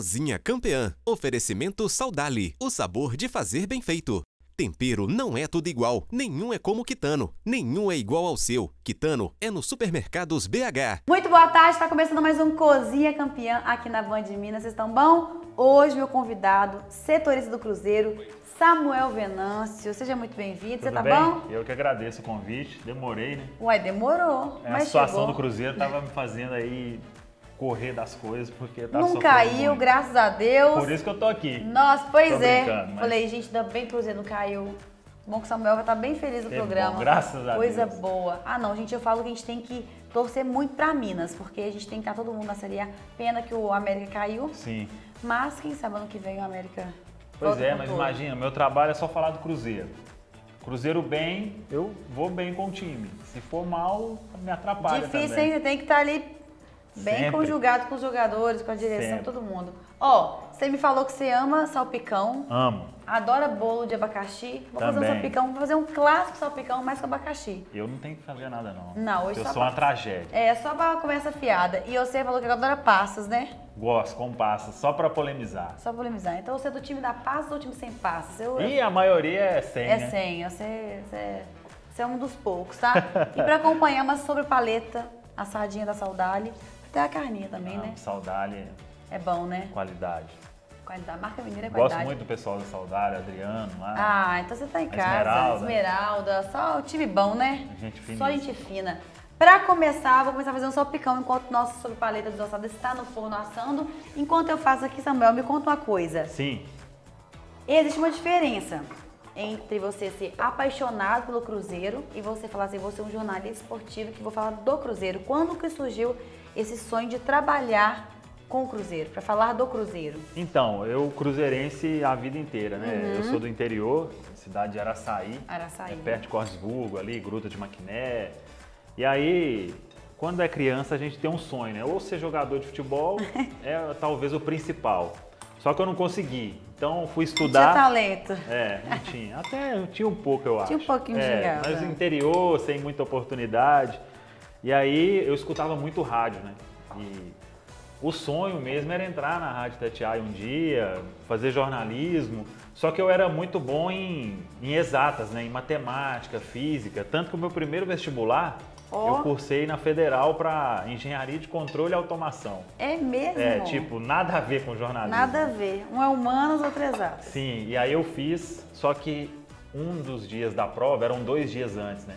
Cozinha Campeã. Oferecimento Saudali. O sabor de fazer bem feito. Tempero não é tudo igual. Nenhum é como Quitano. Nenhum é igual ao seu. Quitano é no Supermercados BH. Muito boa tarde, está começando mais um Cozinha Campeã aqui na Band de Minas. Vocês estão bom? Hoje, meu convidado, setorista do Cruzeiro, Samuel Venâncio. Seja muito bem-vindo. Você tá bem? bom? Eu que agradeço o convite. Demorei, né? Uai, demorou. É, mas a situação chegou. do Cruzeiro tava me fazendo aí correr das coisas, porque tá Não caiu, muito. graças a Deus. Por isso que eu tô aqui. Nossa, pois Tô é. mas- Falei, gente, ainda bem que o Cruzeiro não caiu. Bom que o Samuel vai estar bem feliz no Que programa. bom, graças a Coisa Deus. boa. Ah, não, gente, eu falo que a gente tem que torcer muito pra Minas, porque a gente tem que estar todo mundo na Série A. Pena que o América caiu, Sim. mas quem sabe ano que vem o América. Pois é, mas tudo. imagina, meu trabalho é só falar do Cruzeiro. Cruzeiro bem, eu vou bem com o time. Se for mal, me atrapalha Difícil, também. hein? Você tem que estar ali bem Sempre. conjugado com os jogadores, com a direção, Sempre. todo mundo. Ó, você me falou que você ama salpicão, Amo. adora bolo de abacaxi. Vou fazer um Também. salpicão, vou fazer um clássico salpicão mais com abacaxi. Eu não tenho que fazer nada, não. Não, hoje Eu só sou uma pra- tragédia. É, só pra conversa fiada. E você falou que adora passas, né? Gosto, com passas, só pra polemizar. Só polemizar. Então você é do time da passas ou do time sem passas? Eu, E a maioria é 100, é né? 100, você, você, você é um dos poucos, tá? e pra acompanhar uma sobrepaleta, a sardinha da Saudade, até a carninha também, né? Não, Saudade, É bom, né? qualidade. Qualidade. Marca mineira é Gosto qualidade. muito do pessoal da Saudade, Adriano lá. Ah, então você tá em casa. Esmeralda. Esmeralda. Só o time bom, né? Gente Só finíssima. gente fina. Pra começar, vou começar a fazer um salpicão enquanto o nosso sobrepaleta desossada está no forno assando. Enquanto eu faço aqui, Samuel, me conta uma coisa. Sim, Existe uma diferença entre você ser apaixonado pelo Cruzeiro e você falar assim, vou ser um jornalista esportivo que vou falar do Cruzeiro. Quando que surgiu esse sonho de trabalhar com o Cruzeiro, para falar do Cruzeiro? Então, eu cruzeirense a vida inteira, né? Eu sou do interior, cidade de Araçaí. Uhum. Araçaí. É perto de Cosburgo, ali, Gruta de Maquiné. E aí, quando é criança, a gente tem um sonho, né? Ou ser jogador de futebol é talvez o principal. Só que eu não consegui. Então, fui Tinha estudar. talento. É, não tinha. Até eu tinha um pouco, eu acho. Tinha um pouquinho de é, gingado, Mas é. no interior, sem muita oportunidade. E aí eu escutava muito rádio, né? E o sonho mesmo era entrar na Rádio Tatiai um dia, fazer jornalismo. Só que eu era muito bom em, em exatas, né? Em matemática, física. Tanto que o meu primeiro vestibular Ó. eu cursei na Federal para Engenharia de Controle e Automação. É mesmo? É, tipo, nada a ver com jornalismo. Nada a ver. Um é humanos, outro é exato. Sim, e aí eu fiz, só que um dos dias da prova eram dois dias antes, né?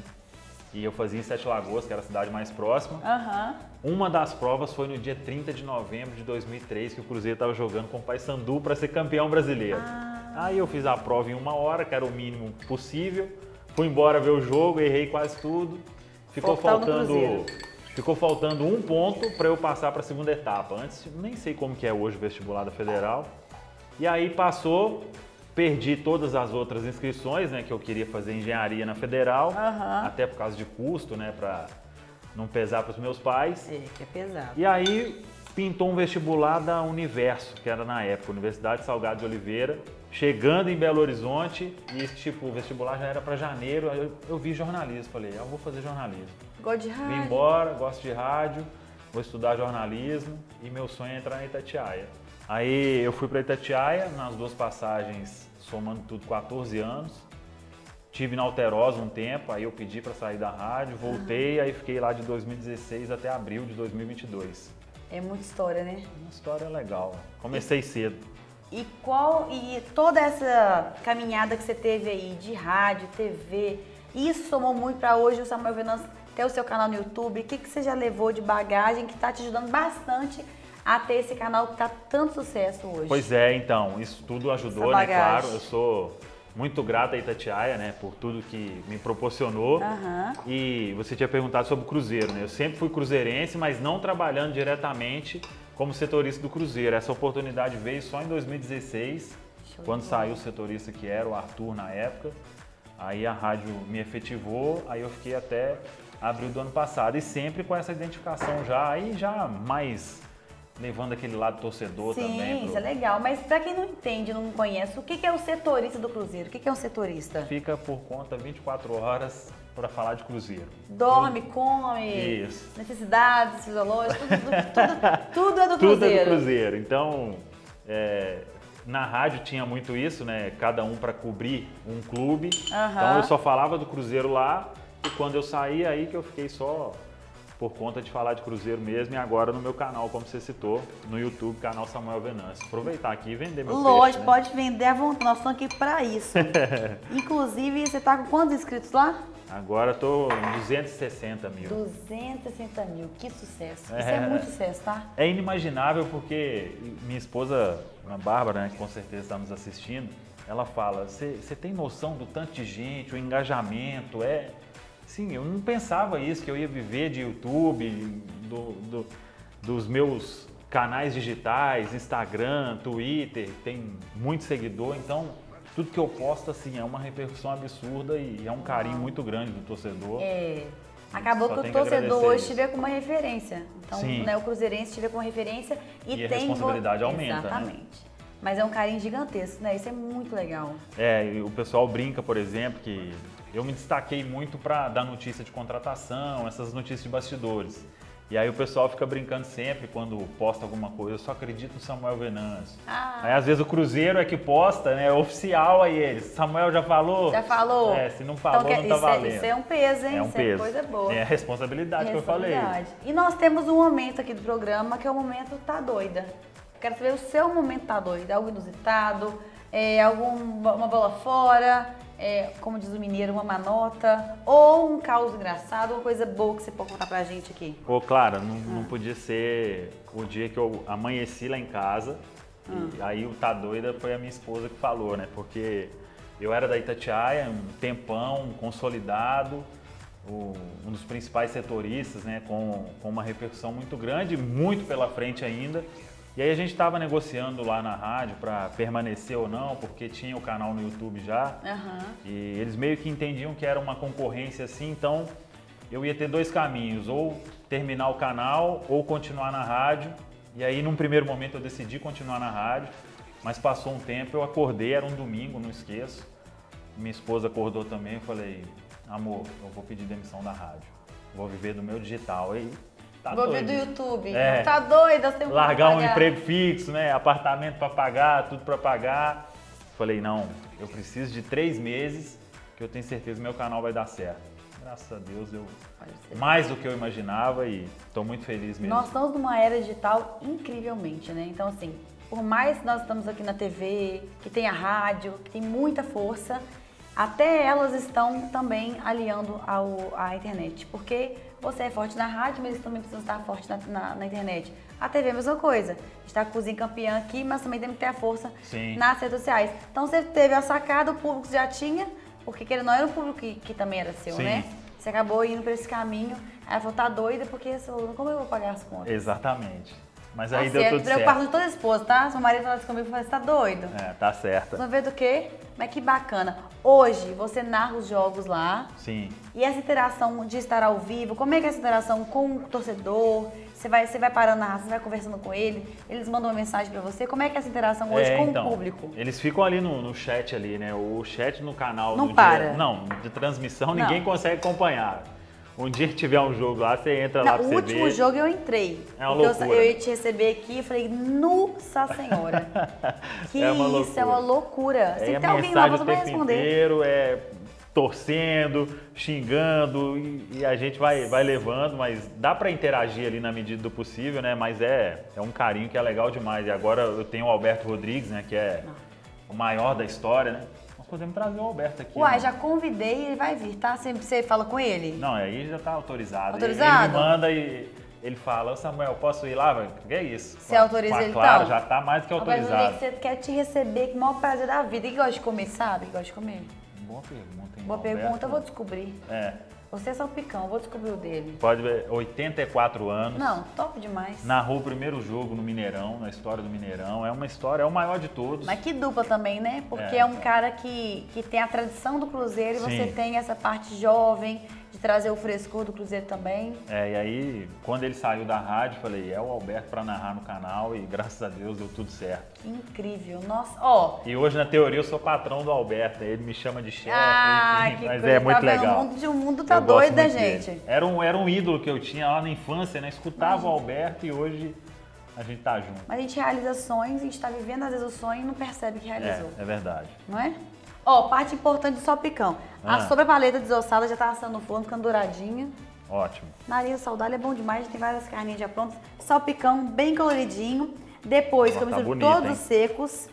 E eu fazia em Sete Lagoas, que era a cidade mais próxima. Aham. Uma das provas foi no dia 30 de novembro de 2003, que o Cruzeiro estava jogando com o Paysandu para ser campeão brasileiro. Aí eu fiz a prova em uma hora, que era o mínimo possível. Fui embora ver o jogo, errei quase tudo. Ficou faltando, ficou faltando um ponto para eu passar para a segunda etapa. Antes, nem sei como que é hoje o vestibular da Federal. E aí passou, perdi todas as outras inscrições, né, que eu queria fazer engenharia na Federal, Aham. até por causa de custo, né, para não pesar para os meus pais. É, que é pesado. E aí pintou um vestibular da Universo, que era na época, Universidade Salgado de Oliveira, chegando em Belo Horizonte, e tipo, o vestibular já era para janeiro, eu, eu vi jornalismo, falei, "Ah, eu vou fazer jornalismo. Gosto de Vim rádio. embora, gosto de rádio, vou estudar jornalismo e meu sonho é entrar na Itatiaia. Aí eu fui para Itatiaia, nas duas passagens, somando tudo 14 anos. Tive na Alterosa um tempo, aí eu pedi para sair da rádio, voltei, aí fiquei lá de 2016 até abril de 2022. É muita história, né? Uma história legal. Comecei cedo. E qual e toda essa caminhada que você teve aí de rádio, TV, isso somou muito para hoje o Samuel Venâncio ter o seu canal no YouTube. O que, que você já levou de bagagem que está te ajudando bastante a ter esse canal que tá tanto sucesso hoje? Pois é, então, isso tudo ajudou, né? Claro, eu sou muito grato a Itatiaia, né? Por tudo que me proporcionou. Aham. E você tinha perguntado sobre o Cruzeiro, né? Eu sempre fui cruzeirense, mas não trabalhando diretamente como setorista do Cruzeiro. Essa oportunidade veio só em 2016, Show quando saiu o setorista que era o Arthur na época. Aí a rádio me efetivou, aí eu fiquei até abril do ano passado. E sempre com essa identificação já, aí já mais levando aquele lado torcedor também. Sim, pro- isso é legal. Mas para quem não entende, não conhece, o que é o setorista do Cruzeiro? O que é um setorista? Fica por conta 24 horas para falar de Cruzeiro. Dorme, come, Isso. necessidades fisiológicas, tudo, tudo, tudo é do Tudo é Cruzeiro. do Cruzeiro. Então, É, na rádio tinha muito isso, né? Cada um para cobrir um clube. Então eu só falava do Cruzeiro lá e quando eu saí aí que eu fiquei só por conta de falar de Cruzeiro mesmo e agora no meu canal, como você citou, no YouTube, canal Samuel Venâncio. Aproveitar aqui e vender meu Lógico, peixe, né? pode vender à vontade. Nós estamos aqui pra isso. Inclusive, você tá com quantos inscritos lá? Agora tô em 260 mil. 260 mil. Que sucesso. Isso É. é muito sucesso, tá? É inimaginável porque minha esposa, a Bárbara, né, que com certeza está nos assistindo, ela fala: você tem noção do tanto de gente, o engajamento? É. Sim, eu não pensava isso, que eu ia viver de YouTube, do- do- dos meus canais digitais, Instagram, Twitter, tem muito seguidor, então tudo que eu posto assim é uma repercussão absurda e é um carinho muito grande do torcedor. É. Acabou Só que o que torcedor agradecer hoje vê como uma referência. Então, Sim. né, o Cruzeirense te vê como uma referência e, E a tem. vo- responsabilidade aumenta, né? Exatamente. Mas é um carinho gigantesco, né? Isso é muito legal. É, o pessoal brinca, por exemplo, que eu me destaquei muito para dar notícia de contratação, essas notícias de bastidores. E aí o pessoal fica brincando sempre quando posta alguma coisa, eu só acredito no Samuel Venâncio. Ah. Aí às vezes o Cruzeiro é que posta, né? É oficial aí eles. Samuel já falou? Já falou? É, se não falou, Então, não tá isso, é, valendo. isso é um peso, hein? É um isso peso. é coisa boa. É a responsabilidade que eu falei. Responsabilidade. E nós temos um momento aqui do programa que é o momento Tá Doida. Quero saber o seu momento Tá Doida. Algo inusitado, é, alguma bola fora, é, como diz o mineiro, uma manota, ou um caos engraçado, uma coisa boa que você pode contar pra gente aqui. Pô, Clara, não, Ah. não podia ser o dia que eu amanheci lá em casa. E Ah. aí o Tá Doida foi a minha esposa que falou, né? Porque eu era da Itatiaia, um tempão, consolidado, o- um dos principais setoristas, né? Com, com uma repercussão muito grande, muito pela frente ainda. E aí a gente estava negociando lá na rádio para permanecer ou não, porque tinha o canal no YouTube já. Aham. E eles meio que entendiam que era uma concorrência assim, então eu ia ter dois caminhos, ou terminar o canal ou continuar na rádio. E aí num primeiro momento eu decidi continuar na rádio, mas passou um tempo, eu acordei, era um domingo, não esqueço. Minha esposa acordou também, eu falei, amor, eu vou pedir demissão da rádio. Vou viver do meu digital. Aí, tá Vou doido. do YouTube. É. Tá doida, que Largar um emprego fixo, né? Apartamento para pagar, tudo para pagar. Falei, não, eu preciso de três meses que eu tenho certeza que meu canal vai dar certo. Graças a Deus, eu mais do que eu imaginava e estou muito feliz mesmo. Nós estamos numa era digital incrivelmente, né? Então, assim, por mais que nós estamos aqui na TV, que tem a rádio, que tem muita força, até elas estão também aliando ao, à internet. Porque você é forte na rádio, mas também precisam estar forte na, na- na internet. A TV é a mesma coisa. A gente está com a cozinha campeã aqui, mas também temos que ter a força Sim. nas redes sociais. Então, você teve a sacada, o público já tinha, porque ele não era um público que, que também era seu, Sim. né? Você acabou indo para esse caminho. Aí ela falou, tá doida, porque sou- como eu vou pagar as contas? Exatamente. Mas aí deu certo, tudo certo. de toda esposa, tá? Seu marido fala isso comigo e fala, você tá doido? É, tá certa. Vamos ver do quê? Mas que bacana. Hoje, você narra os jogos lá. Sim. E essa interação de estar ao vivo, como é que é essa interação com o torcedor? Você vai, você vai parando na raça, você vai conversando com ele, eles mandam uma mensagem pra você. Como é que é essa interação hoje É, com então, o público? Eles ficam ali no, no chat ali, né? O chat no canal Não para. Dia, não, de transmissão Não. ninguém consegue acompanhar. Um dia que tiver um jogo lá, você entra lá Não, pra o você último ver. jogo eu entrei. É uma porque eu, loucura. eu ia te receber aqui e falei, nossa senhora. que É uma isso, é uma loucura. Você É tem alguém lá, você o vai responder. inteiro, é torcendo, xingando e, e a gente vai, vai levando, mas dá pra interagir ali na medida do possível, né? Mas é, é um carinho que é legal demais. E agora eu tenho o Alberto Rodrigues, né? Que é o maior da história, né? Podemos trazer o Alberto aqui. Uai, né? já convidei e ele vai vir, tá? Você, você fala com ele? Não, aí já tá autorizado. Autorizado? Ele me manda e ele fala, ô Samuel, posso ir lá? Que é isso? Você autoriza ele, Clara, então? já tá mais do que autorizado. que você quer te receber com o maior prazer da vida. E que gosta de comer, sabe? Que gosta de comer? Boa pergunta, hein, Boa Alberto? pergunta, eu vou descobrir. É, Você é salpicão, vou descobrir o dele. pode ver, 84 anos. Não, top demais. Narrou o primeiro jogo no Mineirão, na história do Mineirão. É uma história, é o maior de todos. Mas que dupla também, né? Porque é, É. um cara que, que tem a tradição do Cruzeiro e você Sim. tem essa parte jovem trazer o frescor do Cruzeiro também. É, e aí, quando ele saiu da rádio, falei, é o Alberto pra narrar no canal e graças a Deus deu tudo certo. Que incrível. Nossa, ó. E hoje, na teoria, eu sou patrão do Alberto, ele me chama de chefe, Ah, enfim, que mas coisa. é muito tá legal. O mundo, o mundo tá Eu doido, né, dele. gente? Era um, era um ídolo que eu tinha lá na infância, né? Escutava o Alberto e hoje a gente tá junto. Mas a gente realiza sonhos, a gente tá vivendo às vezes o sonho e não percebe que realizou. É, é verdade. Não é? Ó, parte importante do salpicão. A Ah. sobrepaleta desossada já tá assando no forno, ficando douradinha. Ótimo. Nariz saudável é bom demais, tem várias carninhas já prontas. Salpicão bem coloridinho. Depois, Ó, que eu tá misturo bonito, todos hein? secos,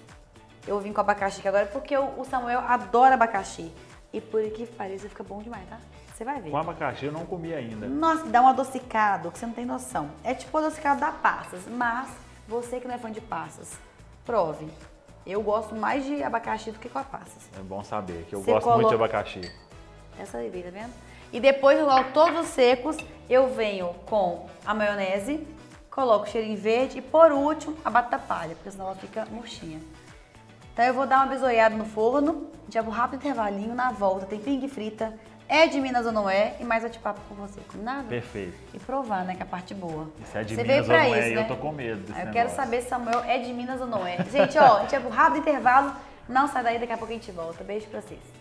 eu vim com abacaxi aqui agora, porque o o Samuel adora abacaxi. E por que pareça, fica bom demais, tá? Você vai ver. Com abacaxi eu não comi ainda. Nossa, dá um adocicado que você não tem noção. É tipo o adocicado da passas, mas você que não é fã de passas, prove. Eu gosto mais de abacaxi do que com a passas. É bom saber, que eu Você gosto muito de coloca- abacaxi. Essa aí, tá vendo? E depois eu coloco todos os secos, eu venho com a maionese, coloco o cheirinho verde e por último a batata palha, porque senão ela fica murchinha. Então eu vou dar uma bisoiada no forno, já vou rápido intervalinho, na volta tem pingue frita, é de Minas ou não é, e mais bate-papo com você, combinado? Perfeito. E provar, né, que é a parte boa. E se é de Você Minas ou não é, isso, eu né? tô com medo desse eu quero negócio. saber se Samuel é de Minas ou não é. Gente, ó, a gente pro rápido intervalo, não sai daí, daqui a pouco a gente volta. Beijo pra vocês.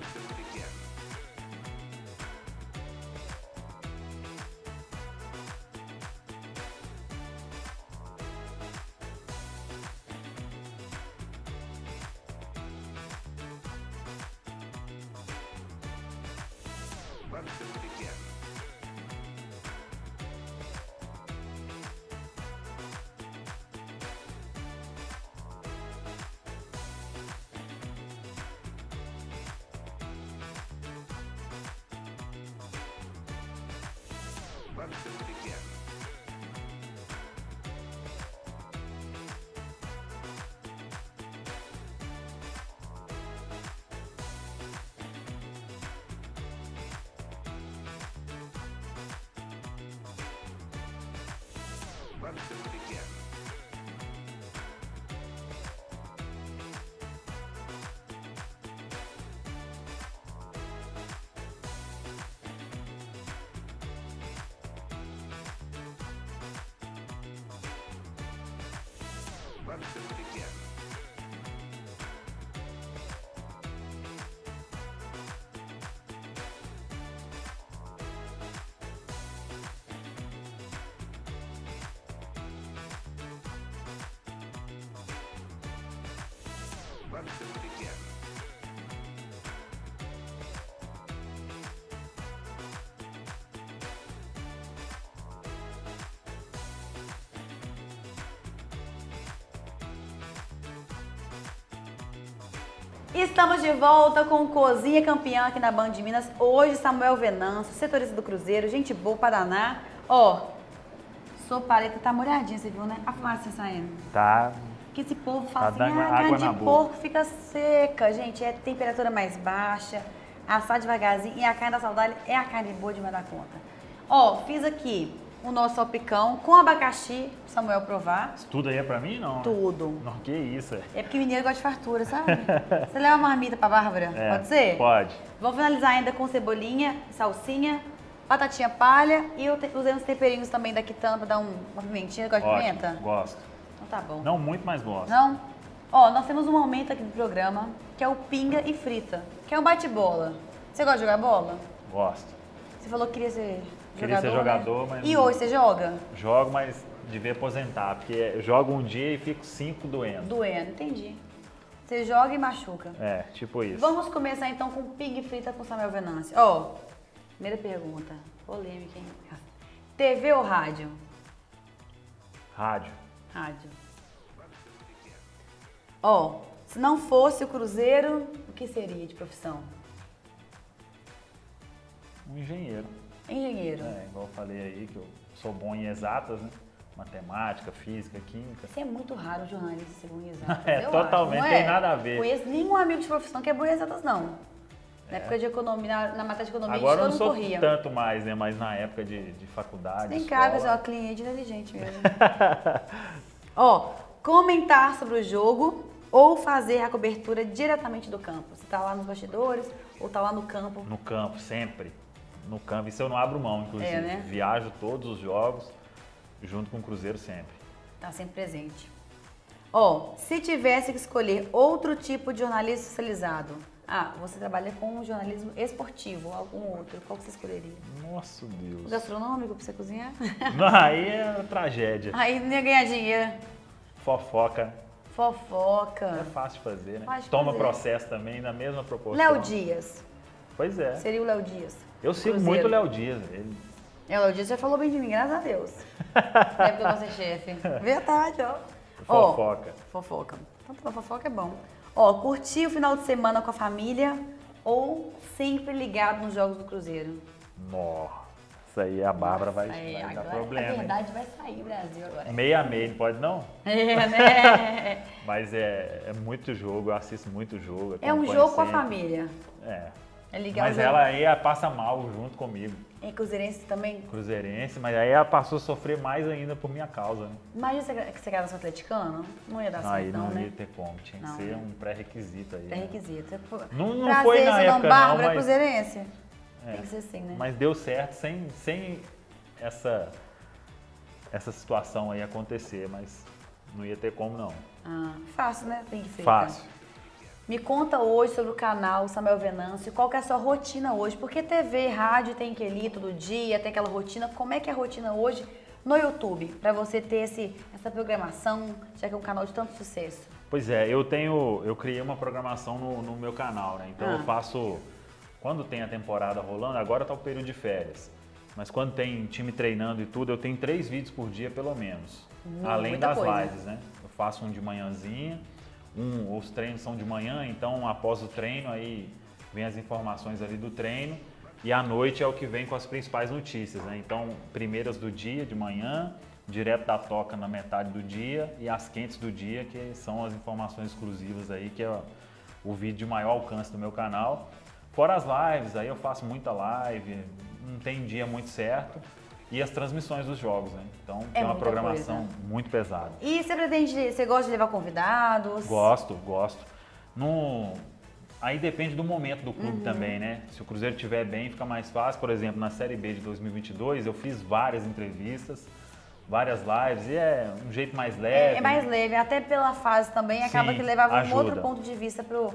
time to do it again. do it again. Estamos de volta com Cozinha Campeã aqui na Band de Minas. Hoje, Samuel Venâncio, setorista do Cruzeiro, gente boa, Paraná. Ó, sua paleta tá molhadinha, você viu, né? A fumaça saindo. Tá. Que esse povo fala Tá assim, ah, água de boca." porco fica seca. Gente, é temperatura mais baixa, assar devagarzinho. E a carne da saudade é a carne boa demais da conta. Ó, fiz aqui o nosso salpicão com abacaxi, pro Samuel provar. Isso tudo aí é pra mim, não? Tudo. Não, que isso. é. É porque mineiro gosta de fartura, sabe? Você leva uma marmita pra Bárbara? É, Pode ser? Pode. Vamos finalizar ainda com cebolinha, salsinha, batatinha palha e eu usei uns temperinhos também da quitanda pra dar um- uma pimentinha. Gosta de pimenta? Gosto. Tá bom. Não muito, mas gosto. Não? Ó, nós temos um momento aqui do programa que é o pinga e frita, que é um bate-bola. Você gosta de jogar bola? Gosto. Você falou que queria ser Queria jogador, ser jogador, né? mas E hoje você joga? Jogo, mas devia aposentar, porque eu jogo um dia e fico cinco doendo. Doendo, entendi. Você joga e machuca. É, tipo isso. Vamos começar então com pinga e frita com Samuel Venâncio. Ó, primeira pergunta. Polêmica, hein? TV ou rádio? Rádio. Rádio. Ó, se não fosse o Cruzeiro, o que seria de profissão? Um engenheiro. Engenheiro. É, igual eu falei aí, que eu sou bom em exatas, né? Matemática, física, química. Isso é muito raro, jornalista ser bom em exatas. É, totalmente, acho, não tem nada a ver. Conheço nenhum amigo de profissão que é bom em exatas, não. Na época de economia, na, na matéria de economia, Agora eu não não corria. tanto mais, né? Mas na época de, de faculdade, Tem cara, ó, cliente inteligente mesmo. ó, comentar sobre o jogo ou fazer a cobertura diretamente do campo. Você tá lá nos bastidores ou tá lá no campo. no campo, sempre. No campo. Isso eu não abro mão, inclusive. É, né? Viajo todos os jogos, junto com o Cruzeiro sempre. Tá sempre presente. Ó, se tivesse que escolher outro tipo de jornalismo especializado, ah, você trabalha com jornalismo esportivo, algum outro, qual que você escolheria? Nossa O Deus. gastronômico pra você cozinhar? Não, aí é tragédia. Aí não ia ganhar dinheiro. Fofoca. É Fofoca. fácil de fazer, né? Fácil Toma fazer. processo também, na mesma proporção. Léo Dias. Pois é. Seria o Léo Dias. Eu sigo Cruzeiro. muito o Léo Dias. Ele... É, o Léo Dias já falou bem de mim, graças a Deus. Deve do nosso chefe. Verdade, ó. Fofoca. fofoca. Então, tá, fofoca é bom. Ó, curtir o final de semana com a família ou sempre ligado nos jogos do Cruzeiro? Nossa, isso aí a Bárbara vai, Aí, vai dar problema. a hein? verdade vai sair, Brasil, agora. Meia meia, não pode não? É, né? Mas é, é muito jogo, eu assisto muito jogo. É um jogo com a sempre. família. É. É Mas ela aí passa mal junto comigo. É cruzeirense também? Cruzeirense, mas aí ela passou a sofrer mais ainda por minha causa, né? Imagina que você quer ser atleticano? Não ia dar certo, aí não, não né? ia ter como, tinha que Não, ser né? um pré-requisito aí. É né? requisito. Não- não Prazer, foi na época, não, Bárbara, mas- cruzeirense? É. Tem que ser assim, né? Mas deu certo sem, sem essa, essa situação aí acontecer, mas não ia ter como não. Ah, fácil, né? Tem que ser. Fácil. Me conta hoje sobre o canal Samuel Venâncio, qual que é a sua rotina hoje? Porque TV, rádio tem que ir ali todo dia, tem aquela rotina. Como é que é a rotina hoje no YouTube? Pra você ter esse, essa programação, já que é um canal de tanto sucesso. Pois é, eu tenho, eu criei uma programação no, no meu canal, né? Então Ah. eu faço, quando tem a temporada rolando, agora tá o período de férias. Mas quando tem time treinando e tudo, eu tenho três vídeos por dia pelo menos. Hum, além das coisa. lives, né? Eu faço um de manhãzinha, um, os treinos são de manhã, então após o treino aí vem as informações ali do treino e à noite é o que vem com as principais notícias, né? Então, primeiras do dia de manhã, direto da toca na metade do dia e as quentes do dia, que são as informações exclusivas aí, que é o vídeo de maior alcance do meu canal. Fora as lives, aí eu faço muita live, não tem dia muito certo. E as transmissões dos jogos, né? Então tem uma programação coisa. muito pesada. E você pretende, você gosta de levar convidados? Gosto, gosto. No... Aí depende do momento do Uhum. clube também, né? Se o Cruzeiro estiver bem, fica mais fácil. Por exemplo, na Série B de 2022, eu fiz várias entrevistas, várias lives, e é um jeito mais leve. É, é mais leve, até pela fase também, acaba Sim, que levava um ajuda. outro ponto de vista pro,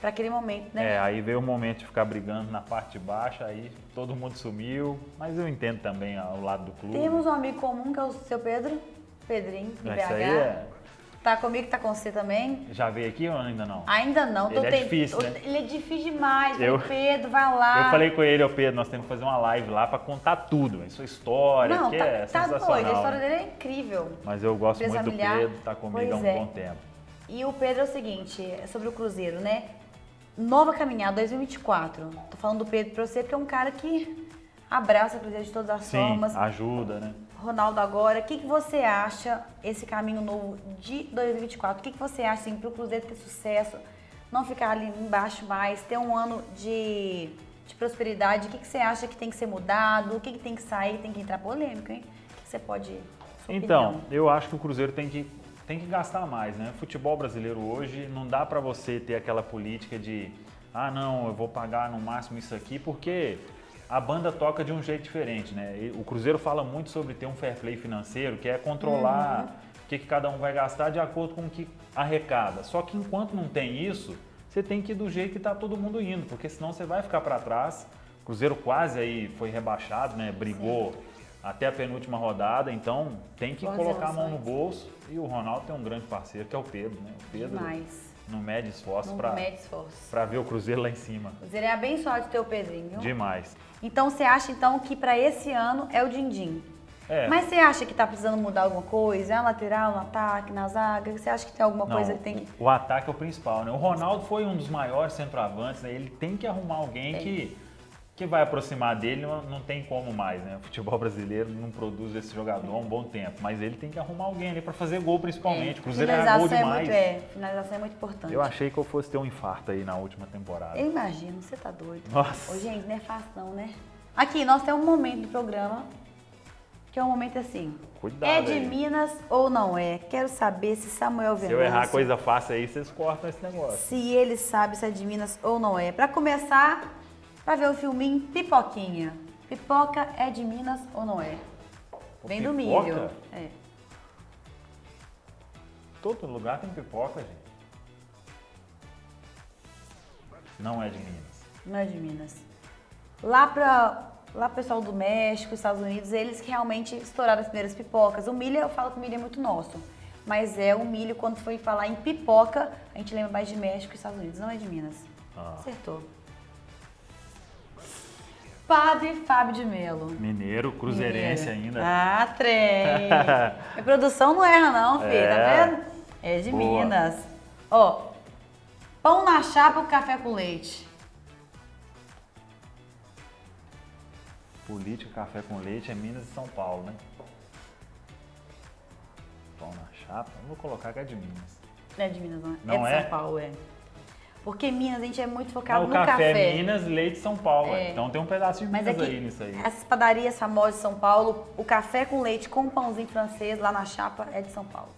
pra aquele momento, né? É, aí veio o momento de ficar brigando na parte de baixo, aí todo mundo sumiu, mas eu entendo também ao lado do clube. Temos um amigo comum que é o seu Pedro, Pedrinho, de Isso BH. aí é... Tá comigo, tá com você também. Já veio aqui ou ainda não? Ainda não. Ele é difícil, né? Ele é difícil demais. Eu-. Pedro, vai lá. Eu falei com ele, ô Pedro, nós temos que fazer uma live lá pra contar tudo, a sua história, Não, que tá, é tá sensacional. doido. A história dele é incrível. Mas eu gosto muito do. Pedro, tá comigo há um Pois é. bom tempo. E o Pedro é o seguinte, é sobre o Cruzeiro, né? Nova caminhada 2024. Tô falando do Pedro pra você porque é um cara que abraça o Cruzeiro de todas as Sim, formas. ajuda, né? Ronaldo agora, o que, que você acha esse caminho novo de 2024? O que, que você acha assim, para o Cruzeiro ter sucesso, não ficar ali embaixo mais, ter um ano de, de prosperidade? O que, que você acha que tem que ser mudado? O que, que tem que sair? Tem que entrar polêmico, hein? O que, que você pode. Então, opinião? eu acho que o Cruzeiro tem que, tem que gastar mais, né? Futebol brasileiro hoje não dá pra você ter aquela política de ah, não, eu vou pagar no máximo isso aqui, porque a banda toca de um jeito diferente, né? E o Cruzeiro fala muito sobre ter um fair play financeiro, que é controlar o que, que cada um vai gastar de acordo com o que arrecada. Só que enquanto não tem isso, você tem que ir do jeito que está todo mundo indo, porque senão você vai ficar para trás. O Cruzeiro quase aí foi rebaixado, né? Brigou até a penúltima rodada, então tem que Boas colocar a mão no bolso. E o Ronaldo tem um grande parceiro, que é o Pedro, né? O Pedro Demais. não mede esforço para mede esforço. para ver o Cruzeiro lá em cima. O Cruzeiro é abençoado de ter o Pedrinho. Demais. Então você acha então que para esse ano é o Dindim? É. Mas você acha que tá precisando mudar alguma coisa? Na lateral, no ataque, na zaga? Você acha que tem alguma Não, coisa que tem que. o ataque é o principal, né? O Ronaldo foi um dos maiores centroavantes, né? Ele tem que arrumar alguém que, que vai aproximar dele não, não tem como mais, né? O futebol brasileiro não produz esse jogador há um bom tempo, mas ele tem que arrumar alguém ali para fazer gol principalmente. É, Cruzeiro era gol demais. É muito, é, finalização é muito importante. Eu achei que eu fosse ter um infarto aí na última temporada. Eu imagino, você tá doido. Nossa. Ô, gente, não é fácil não, né? Aqui, nós temos um momento do programa, que é um momento assim. Cuidado é de aí. Minas ou não é? Quero saber se Samuel Se Venâncio... eu errar coisa fácil aí, vocês cortam esse negócio. Se ele sabe se é de Minas ou não é. Pra começar, pra ver o filminho Pipoquinha. Pipoca é de Minas ou não é? Vem do milho. É. Todo lugar tem pipoca, gente. Não é de Minas. Não é de Minas. Lá para lá pessoal do México, Estados Unidos, eles que realmente estouraram as primeiras pipocas. O milho, eu falo que o milho é muito nosso. Mas é o milho, quando foi falar em pipoca, a gente lembra mais de México e Estados Unidos, não é de Minas. Ah. Acertou. Padre Fábio de Melo. Mineiro, cruzeirense Mineiro. ainda. Ah, trem. A produção não erra não, filho. Tá É. vendo? É de Boa. Minas. Ó, pão na chapa ou café com leite? Política, café com leite é Minas e São Paulo, né? Pão na chapa, eu vou colocar que é de Minas. Não é de Minas, não. Não é de é? São Paulo, é. Porque Minas a gente é muito Ah, focado o no café, café. é Minas, leite São Paulo. É. Então tem um pedaço de Mas Minas é aí nisso aí. essas padarias famosas de São Paulo, o café com leite com pãozinho francês lá na chapa é de São Paulo.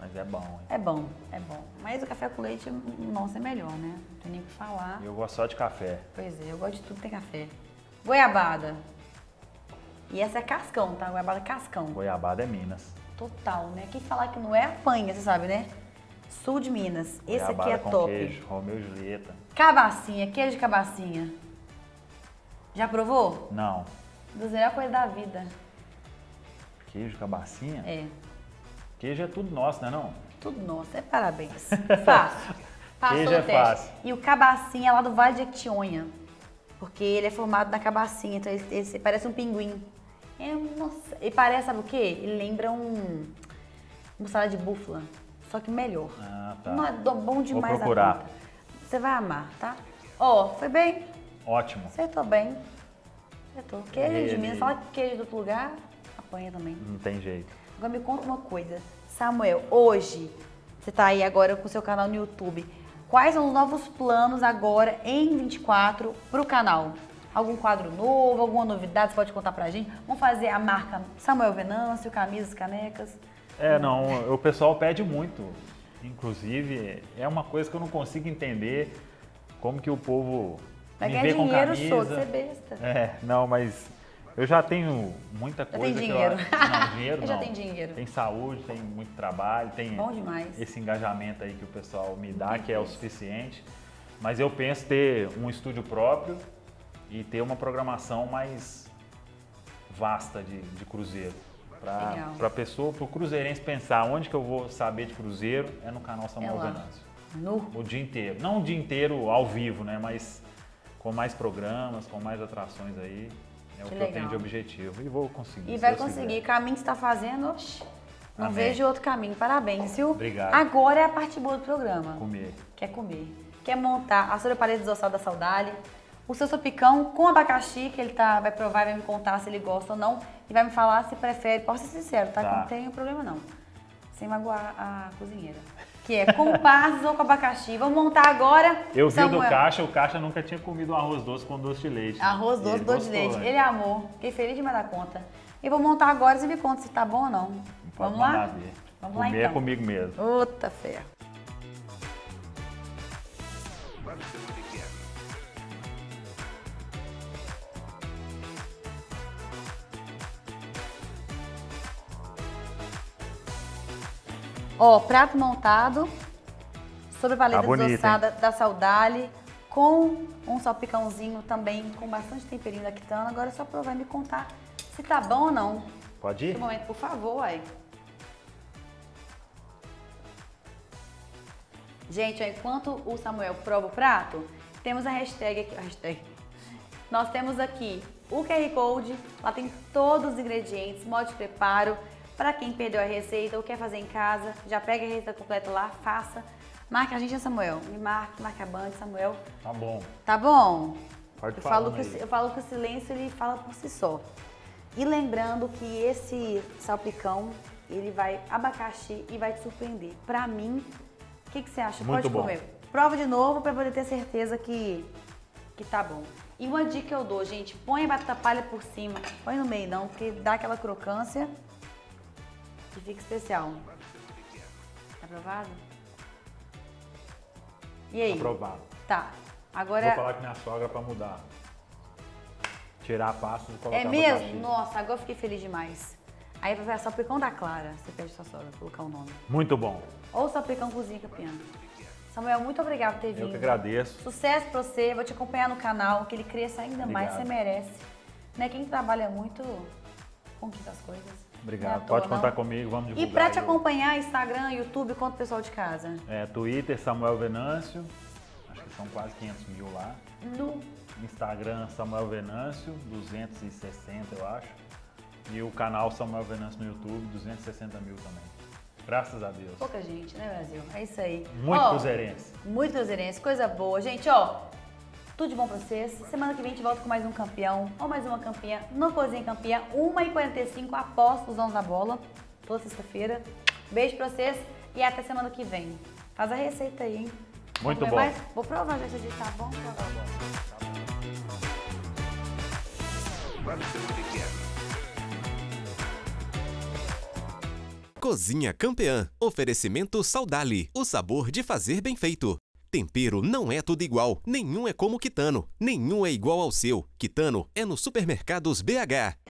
Mas é bom, hein? É bom, é bom. Mas o café com leite, nossa, é melhor, né? Não tem nem o que falar. Eu gosto só de café. Pois é, eu gosto de tudo que tem café. Goiabada. E essa é cascão, tá? Goiabada cascão. Goiabada é Minas. Total, né? Quem falar que não é, apanha, você sabe, né? Sul de Minas. Esse aqui é top. queijo, Romeu e Julieta. Cabacinha, queijo de cabacinha. Já provou? Não. Das melhores coisas da vida. Queijo, cabacinha? É, Queijo é tudo nosso, né não? tudo nosso. É parabéns. Fácil. Passou Queijo é teste. fácil. E o cabacinha é lá do Vale de Equitinhonha. Porque ele é formado na cabacinha, então ele, ele parece um pinguim. É, nossa, e parece, sabe o quê? Ele lembra um mussarela de búfala, só que melhor. Ah, tá. Não é do- bom demais procurar. a conta. Você vai amar, tá? Ó, foi bem. Ótimo. Acertou bem. Acertou. Queijo de Ele- Minas, fala que queijo de outro lugar, apanha também. Não tem jeito. Agora me conta uma coisa. Samuel, hoje, você tá aí agora com o seu canal no YouTube. Quais são os novos planos agora em 24 pro canal? Algum quadro novo, alguma novidade você pode contar pra gente? Vamos fazer a marca Samuel Venâncio, camisas, canecas. É, não, o pessoal pede muito. Inclusive, é uma coisa que eu não consigo entender como que o povo Vai me vê com dinheiro, camisa. sou, você é besta. É, não, mas eu já tenho muita tem coisa que dinheiro. eu acho- Não, dinheiro Eu já não. tenho dinheiro. Tem saúde, tem muito trabalho, tem Bom demais. esse engajamento aí que o pessoal me dá, que é o suficiente. Mas eu penso ter um estúdio próprio e ter uma programação mais vasta de, de cruzeiro. Legal. Para a pessoa, para o cruzeirense pensar onde que eu vou saber de cruzeiro, é no canal Samuel É. Venâncio. Nu. O dia inteiro. Não o dia inteiro ao vivo, né? Mas com mais programas, com mais atrações aí. É o Que que eu legal. tenho de objetivo. E vou conseguir. E vai conseguir. O caminho que você está fazendo, oxi, não Amém. vejo outro caminho. Parabéns, viu? Obrigado. Agora é a parte boa do programa. Comer. Quer comer. Quer montar a sua parede desossada da saudade, o seu sopicão com abacaxi, que ele tá, vai provar e vai me contar se ele gosta ou não. E vai me falar se prefere. Pode ser sincero, tá? Tá. Não tem problema não. Sem magoar a cozinheira. Que é com passas ou com abacaxi. Vamos montar agora. Eu vi do. Caixa, o Caixa nunca tinha comido um arroz doce com doce de leite. Arroz doce, ele doce de leite. né? Ele amou. Fiquei feliz demais da conta. E vou montar agora e me conta se tá bom ou não. Vamos lá? ver. Vamos lá Comer então. é comigo mesmo. Outra fé. Ó, prato montado sobre paleta Tá bonito, desossada da Saudale com um salpicãozinho também com bastante temperinho da quitana. Agora é só provar e me contar se tá bom ou não. Pode ir? Um momento, por favor, aí. Gente, ó, enquanto o Samuel prova o prato, temos a hashtag aqui. A hashtag. Nós temos aqui o QR Code, lá tem todos os ingredientes, modo de preparo. Para quem perdeu a receita ou quer fazer em casa, já pega a receita completa lá, faça. Marca a gente, Samuel. Me marca, marca a Band, Samuel. Tá bom. Tá bom? Pode Eu falo, que, o- eu falo que o silêncio ele fala por si só. E lembrando que esse salpicão, ele vai abacaxi e vai te surpreender. Pra mim, o que, que você acha? Muito Pode bom. comer. Prova de novo pra poder ter certeza que, que tá bom. E uma dica que eu dou, gente, põe a batata palha por cima. Põe no meio não, porque dá aquela crocância e fica especial. Aprovado? E aí? Aprovado. Tá. Agora... Vou falar com minha sogra pra mudar. Tirar a pasta e colocar É mesmo? abacaxi. Nossa, agora eu fiquei feliz demais. Aí vai ser salpicão da Clara, você pede sua sogra colocar o nome. Muito bom. Ou salpicão cozinha campeã. Samuel, muito obrigado por ter vindo. Eu que agradeço. Sucesso pra você, vou te acompanhar no canal, que ele cresça ainda mais, Obrigado. você merece. Né? Quem trabalha muito conquista as coisas. Obrigado. É toa, Pode contar não. comigo, vamos E divulgar. pra te aí o- acompanhar, Instagram, YouTube, conta o pessoal de casa. É, Twitter, Samuel Venâncio. Acho que são quase 500 mil lá. No Instagram, Samuel Venâncio, 260 eu acho. E o canal Samuel Venâncio no YouTube, 260 mil também. Graças a Deus. pouca gente, né, Brasil? É isso aí. Muito Ó, cruzeirense. Muito cruzeirense, coisa boa. Gente, ó, tudo de bom pra vocês. Semana que vem a gente volta com mais um campeão ou mais uma campeã no Cozinha Campeã, 1h45 após os 11 da bola, toda sexta-feira. Beijo pra vocês e até semana que vem. Faz a receita aí, hein? Muito Vamos bom. mais? Vou provar já se disse tá bom. Tá bom. Cozinha Campeã. Oferecimento Saudali. O sabor de fazer bem feito. Tempero não é tudo igual. Nenhum é como Quitano. Nenhum é igual ao seu. Quitano é no Supermercados BH.